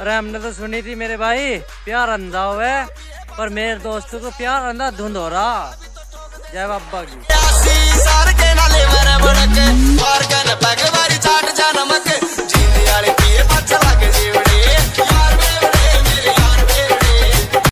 अरे हमने तो सुनी थी मेरे भाई, प्यार अंधा हुआ है पर मेरे दोस्तों को प्यार अंधा धुंध हो रहा। जय बाबा की।